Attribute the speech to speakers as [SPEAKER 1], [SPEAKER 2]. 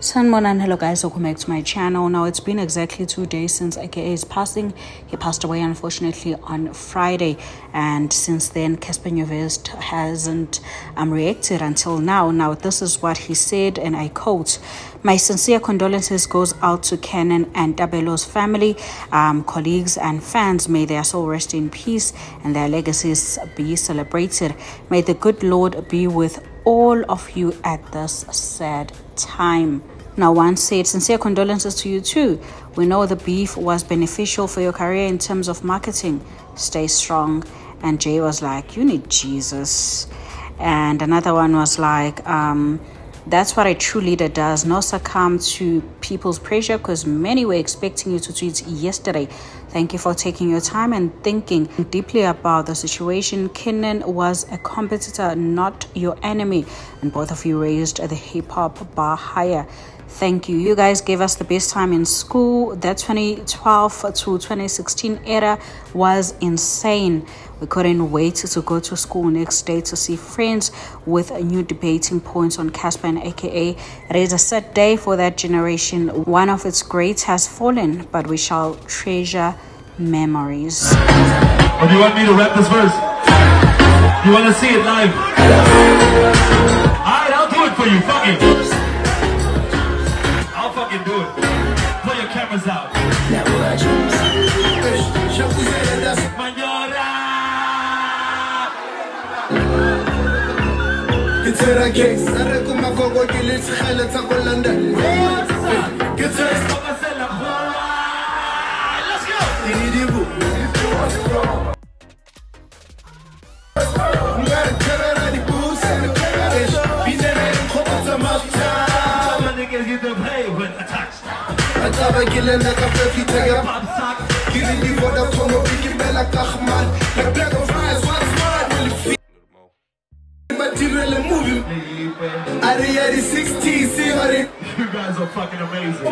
[SPEAKER 1] Sanmonan, hello guys, welcome back to my channel. Now it's been exactly two days since AKA's passing. He passed away unfortunately on Friday, and since then Cassper Nyovest hasn't um, reacted until now. Now this is what he said, and I quote: "My sincere condolences goes out to Kiernan and Tebello's family, um, colleagues, and fans. May their soul rest in peace and their legacies be celebrated. May the good Lord be with all of you at this sad time." Now, one said, Sincere condolences to you too. We know the beef was beneficial for your career in terms of marketing. Stay strong. And Jay was like, You need Jesus. And another one was like, um, that's what a true leader does, not succumb to people's pressure because many were expecting you to tweet yesterday. Thank you for taking your time and thinking deeply about the situation. Kiernan was a competitor, not your enemy, and both of you raised the hip hop bar higher. Thank you. You guys gave us the best time in school. That 2012 to 2016 era was insane. We couldn't wait to go to school next day to see friends with new debating points on Cassper and AKA. It is a sad day for that generation. One of its greats has fallen, but we shall treasure memories.
[SPEAKER 2] Or do you want me to rap this verse? You want to see it live?
[SPEAKER 3] Ke tshwera case a re ko makoko ke le tshegele tsa ko london. Ke tshwere
[SPEAKER 2] Let's go.
[SPEAKER 3] ke le dibo nka re tshwerera dipusa binere nkgopotsa mafta
[SPEAKER 2] My niggas get to play
[SPEAKER 3] 16
[SPEAKER 2] You guys are fucking amazing.